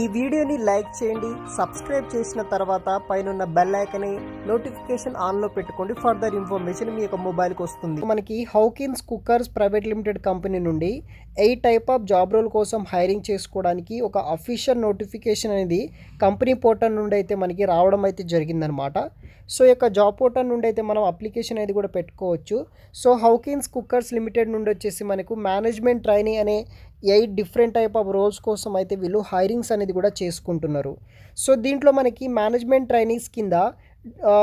ఈ వీడియోని లైక్ చేయండి సబ్స్క్రైబ్ చేసిన తర్వాత పైన బెల్ ఐకన్ నోటిఫికేషన్ ఆన్లో పెట్టుకోండి. ఫర్దర్ ఇన్ఫర్మేషన్ మీ యొక్క మొబైల్కి వస్తుంది. మనకి Hawkins cookers private limited company నుండి eight type of job role కోసం హైరింగ్ చేసుకోవడానికి ఒక అఫీషియల్ నోటిఫికేషన్ అనేది కంపెనీ పోర్టల్ నుండి అయితే మనకి రావడం అయితే జరిగిందనమాట. సో ఈ యొక్క జాబ్ పోర్టల్ నుండి అయితే మనం అప్లికేషన్ అనేది కూడా పెట్టుకోవచ్చు. సో హౌకిన్స్ కుక్కర్స్ లిమిటెడ్ నుండి వచ్చేసి మనకు మేనేజ్మెంట్ ట్రైనింగ్ అనే eight different type of roles కోసం అయితే వీళ్ళు హైరింగ్స్ అనేది కూడా చేసుకుంటున్నారు. సో దీంట్లో మనకి మేనేజ్మెంట్ ట్రైనింగ్స్ కింద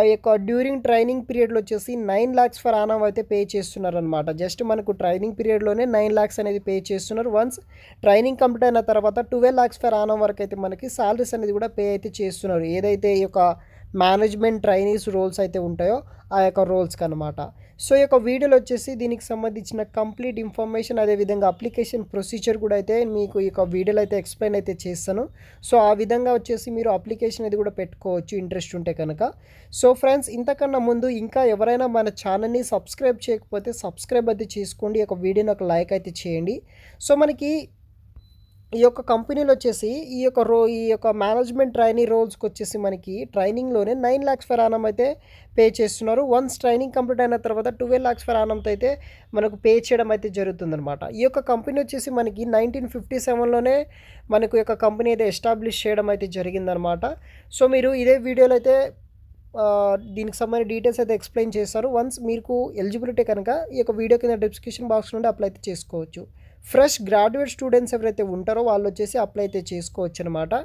యొక్క డ్యూరింగ్ ట్రైనింగ్ పీరియడ్లో వచ్చేసి నైన్ ల్యాక్స్ ఫర్ ఆనం అయితే పే చేస్తున్నారు అనమాట జస్ట్ మనకు ట్రైనింగ్ పీరియడ్లోనే నైన్ ల్యాక్స్ అనేది పే చేస్తున్నారు. వన్స్ ట్రైనింగ్ కంప్లీట్ అయిన తర్వాత ట్వెల్వ్ ల్యాక్స్ ఫర్ ఆనం వరకు అయితే మనకి సాలరీస్ అనేది కూడా పే అయితే చేస్తున్నారు. ఏదైతే ఈ యొక్క మేనేజ్మెంట్ ట్రైనీస్ రోల్స్ అయితే ఉంటాయో ఆ యొక్క రోల్స్కి అనమాట సో ఈ యొక్క వీడియోలో వచ్చేసి దీనికి సంబంధించిన కంప్లీట్ ఇన్ఫర్మేషన్ అదేవిధంగా అప్లికేషన్ ప్రొసీజర్ కూడా అయితే మీకు ఈ యొక్క వీడియోలో అయితే ఎక్స్ప్లెయిన్ అయితే చేస్తాను. సో ఆ విధంగా వచ్చేసి మీరు అప్లికేషన్ అది కూడా పెట్టుకోవచ్చు ఇంట్రెస్ట్ ఉంటే కనుక. సో ఫ్రెండ్స్ ఇంతకన్నా ముందు ఇంకా ఎవరైనా మన ఛానల్ని సబ్స్క్రైబ్ చేయకపోతే సబ్స్క్రైబ్ అయితే చేసుకోండి ఈ యొక్క వీడియోని ఒక లైక్ అయితే చేయండి. సో మనకి ఈ యొక్క కంపెనీలో వచ్చేసి ఈ యొక్క రో ఈ యొక్క మేనేజ్మెంట్ ట్రైనింగ్ రోల్స్కి వచ్చేసి మనకి ట్రైనింగ్లోనే నైన్ ల్యాక్స్ ఫర్ ఆనం అయితే పే చేస్తున్నారు. వన్స్ ట్రైనింగ్ కంప్లీట్ అయిన తర్వాత ట్వెల్వ్ ల్యాక్స్ ఫర్ ఆనంతో అయితే మనకు పే చేయడం అయితే జరుగుతుందనమాట ఈ యొక్క కంపెనీ వచ్చేసి మనకి నైన్టీన్ ఫిఫ్టీ సెవెన్లోనే మనకు యొక్క కంపెనీ అయితే ఎస్టాబ్లిష్ చేయడం అయితే జరిగిందనమాట సో మీరు ఇదే వీడియోలో అయితే దీనికి సంబంధించిన డీటెయిల్స్ అయితే ఎక్స్ప్లెయిన్ చేస్తారు వన్స్ మీకు ఎలిజిబిలిటీ కనుక ఈ యొక్క వీడియో కింద డిస్క్రిప్షన్ బాక్స్ నుండి అప్లై అయితే చేసుకోవచ్చు. ఫ్రెష్ గ్రాడ్యుయేట్ స్టూడెంట్స్ ఎవరైతే ఉంటారో వాళ్ళు వచ్చేసి అప్లై అయితే చేసుకోవచ్చు అనమాట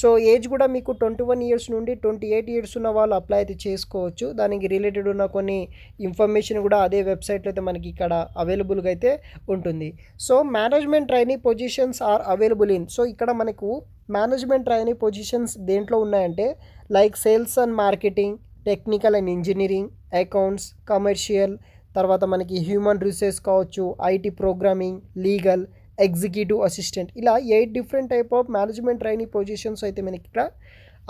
సో ఏజ్ కూడా మీకు ట్వంటీ వన్ ఇయర్స్ నుండి ట్వంటీ ఎయిట్ ఇయర్స్ ఉన్న వాళ్ళు అప్లై అయితే చేసుకోవచ్చు. దానికి రిలేటెడ్ ఉన్న కొన్ని ఇన్ఫర్మేషన్ కూడా అదే వెబ్సైట్లో అయితే మనకి ఇక్కడ అవైలబుల్గా అయితే ఉంటుంది. So management training positions are available in. So ఇక్కడ మనకు మేనేజ్మెంట్ ట్రైనింగ్ పొజిషన్స్ దేంట్లో ఉన్నాయంటే like sales and marketing technical and engineering accounts commercial తర్వాత మనకి హ్యూమన్ రిసోర్స్ కావచ్చు IT programming legal executive assistant ఇలా eight different type of management training positions అయితే మనకి ఇక్కడ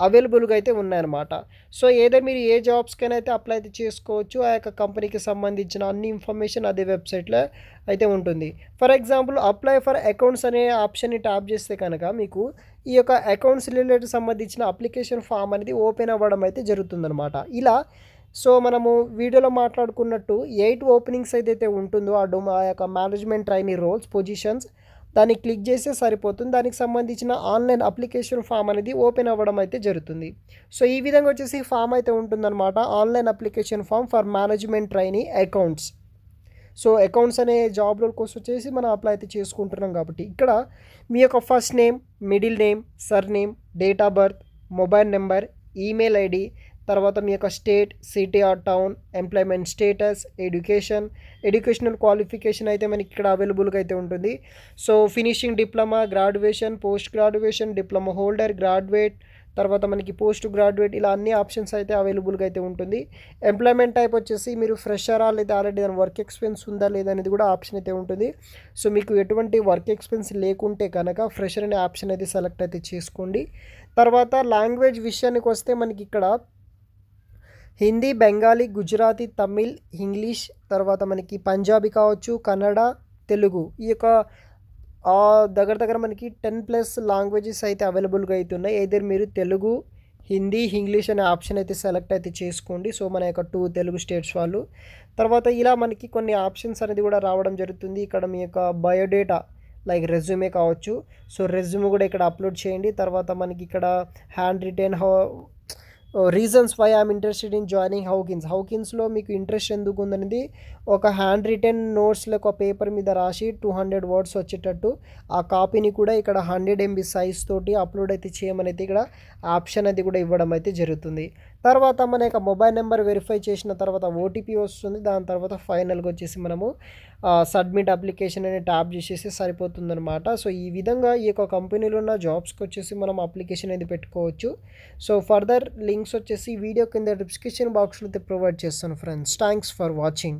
అవైలబుల్గా అయితే ఉన్నాయన్నమాట. సో ఏదో మీరు ఏ జాబ్స్కైనా అయితే అప్లై అయితే చేసుకోవచ్చు. ఆ యొక్క కంపెనీకి సంబంధించిన అన్ని ఇన్ఫర్మేషన్ అదే వెబ్సైట్లో అయితే ఉంటుంది. For example apply for accounts అనే ఆప్షన్ని ట్యాప్ చేస్తే కనుక మీకు ఈ యొక్క అకౌంట్స్ రిలేటెడ్ సంబంధించిన అప్లికేషన్ ఫామ్ అనేది ఓపెన్ అవ్వడం అయితే జరుగుతుందన్నమాట. ఇలా సో మనము వీడియోలో మాట్లాడుకున్నట్టు ఎయిట్ ఓపెనింగ్స్ ఏదైతే ఉంటుందో ఆ డొమ్ ఆ యొక్క మేనేజ్మెంట్ ట్రైనింగ్ రోల్స్ పొజిషన్స్ దాన్ని క్లిక్ చేస్తే సరిపోతుంది. దానికి సంబంధించిన ఆన్లైన్ అప్లికేషన్ ఫామ్ అనేది ఓపెన్ అవ్వడం అయితే జరుగుతుంది. సో ఈ విధంగా వచ్చేసి ఫామ్ అయితే ఉంటుందన్నమాట. Online application form for management training accounts so accounts అనే జాబ్ రోల్ కోసం వచ్చేసి మనం అప్లై అయితే చేసుకుంటున్నాం కాబట్టి ఇక్కడ మీ యొక్క first name middle name surname date of birth mobile number email ID తర్వాత మీ యొక్క state city or town employment status education. Educational qualification అయితే మనకి ఇక్కడ అవైలబుల్గా అయితే ఉంటుంది. So finishing diploma graduation post graduation diploma holder graduate తర్వాత మనకి పోస్ట్ గ్రాడ్యుయేట్ ఇలా అన్ని ఆప్షన్స్ అయితే అవైలబుల్గా అయితే ఉంటుంది. ఎంప్లాయ్మెంట్ టైప్ వచ్చేసి మీరు ఫ్రెషరా లేదా ఆల్రెడీ దాని వర్క్ ఎక్స్పీరియన్స్ ఉందా లేదా అనేది కూడా ఆప్షన్ అయితే ఉంటుంది. సో మీకు ఎటువంటి వర్క్ ఎక్స్పీరియన్స్ లేకుంటే కనుక ఫ్రెషర్ అనే ఆప్షన్ అయితే సెలెక్ట్ అయితే చేసుకోండి. తర్వాత లాంగ్వేజ్ విషయానికి వస్తే మనకి ఇక్కడ హిందీ బెంగాలీ గుజరాతీ తమిళ్ ఇంగ్లీష్ తర్వాత మనకి పంజాబీ కావచ్చు కన్నడ తెలుగు ఈ యొక్క దగ్గర దగ్గర మనకి టెన్ ప్లస్ లాంగ్వేజెస్ అయితే అవైలబుల్గా అయితే ఉన్నాయి. మీరు తెలుగు హిందీ ఇంగ్లీష్ అనే ఆప్షన్ అయితే సెలెక్ట్ అయితే చేసుకోండి. సో మన యొక్క టూ తెలుగు స్టేట్స్ వాళ్ళు. తర్వాత ఇలా మనకి కొన్ని ఆప్షన్స్ అనేది కూడా రావడం జరుగుతుంది. ఇక్కడ మీ యొక్క బయోడేటా లైక్ రెజ్యూమే కావచ్చు. సో రెజ్యూమ్ కూడా ఇక్కడ అప్లోడ్ చేయండి. తర్వాత మనకి ఇక్కడ handwritten how reasons why I'm interested in joining Hawkins హౌకిన్స్లో మీకు ఇంట్రెస్ట్ ఎందుకు ఉందనేది ఒక హ్యాండ్ రిటర్న్ నోట్స్లో ఒక పేపర్ మీద రాసి టూ హండ్రెడ్ వర్డ్స్ వచ్చేటట్టు ఆ కాపీని కూడా ఇక్కడ హండ్రెడ్ ఎంబీ సైజ్ తోటి అప్లోడ్ అయితే చేయమని అయితే ఇక్కడ ఆప్షన్ అది కూడా ఇవ్వడం అయితే జరుగుతుంది. తర్వాత మన యొక్క మొబైల్ నెంబర్ వెరిఫై చేసిన తర్వాత ఓటీపీ వస్తుంది. దాని తర్వాత ఫైనల్గా వచ్చేసి మనము సబ్మిట్ అప్లికేషన్ అనే ట్యాప్ చేసేసి సరిపోతుందనమాట సో ఈ విధంగా ఈ యొక్క కంపెనీలో ఉన్న జాబ్స్కి వచ్చేసి మనం అప్లికేషన్ అనేది పెట్టుకోవచ్చు. సో ఫర్దర్ లింక్స్ వచ్చేసి వీడియో కింద డిస్క్రిప్షన్ బాక్స్లో అయితే ప్రొవైడ్ చేస్తాను ఫ్రెండ్స్ థ్యాంక్స్ ఫర్ వాచింగ్